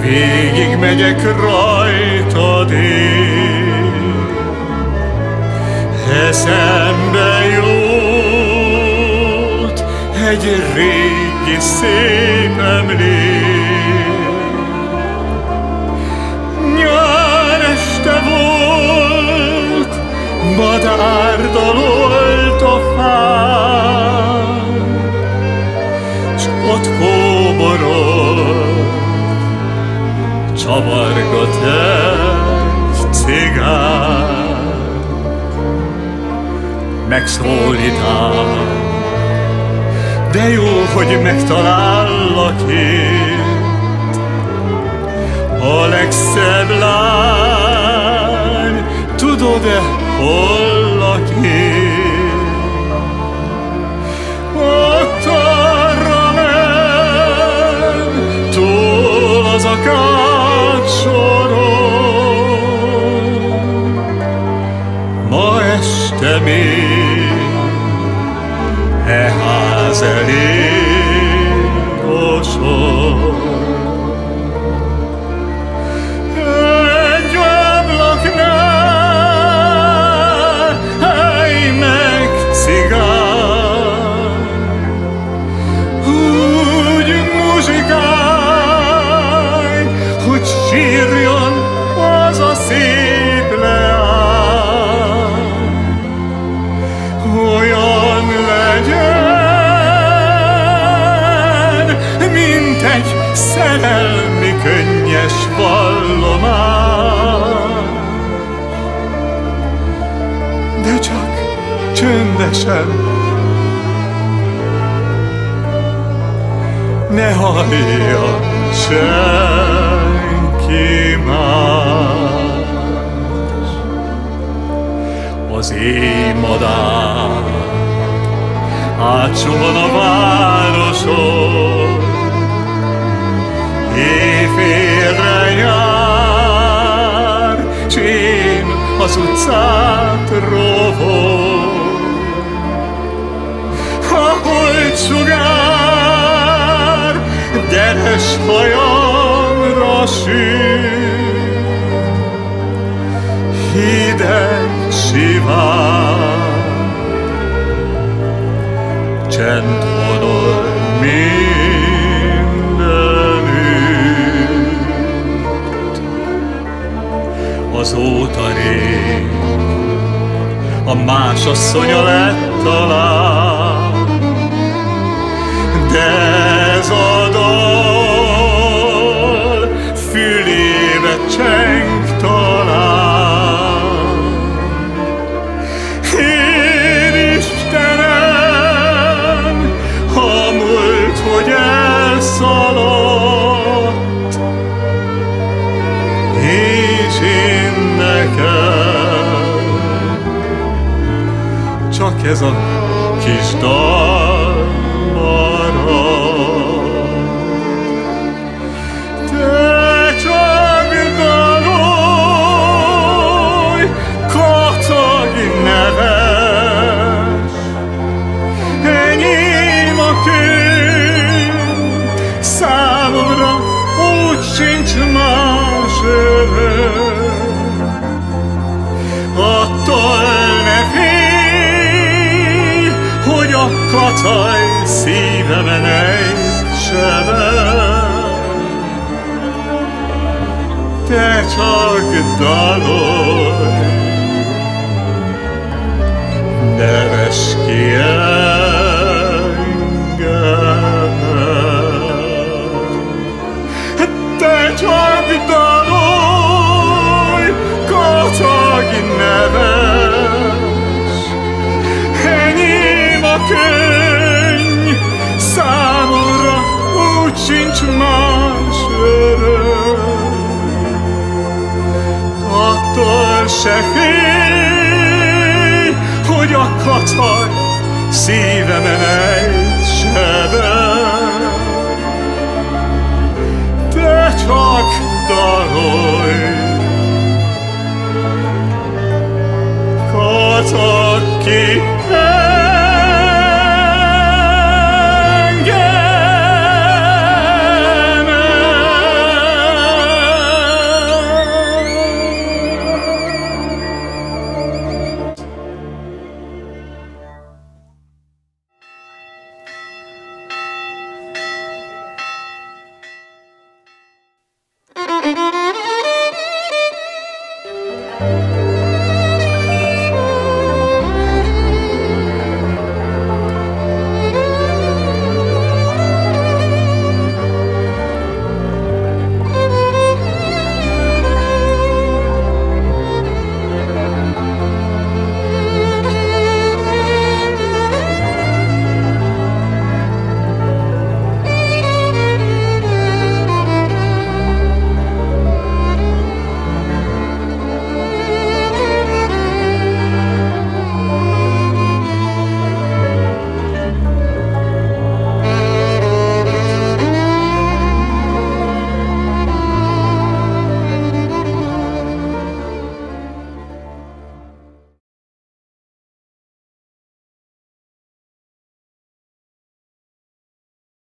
végig megyek rajtad én. Eszembe jut egy régi szép emlék. Nyár este volt, madár dalolt a fán, megszólítál. De jó, hogy megtalállak itt, a legszebb lány, tudod-e, hol lakik? Ma este még é Hazelin. Szerelmi könnyes vallomány. De csak csöndesen, ne hallja senki más az éjmadár átsuhan a városon, az utcát rovog. A holt sugár deres hajamra süt, hideg sivár, csend honol mindenütt. Azóta rég. A más asszonya lett talán, de ez a nekem csak ez a kis dal marad. Te csak dalolj, katag neves, enyém a könyv, számomra úgy sincs más öröm. Egy sebem. Te csak dalolj, neves ki engem. Te csak dalolj, kacag neves, enyém a könyv, se félj, hogy a kacaj szívemen egy sebem. Te csak dalolj, kacag ki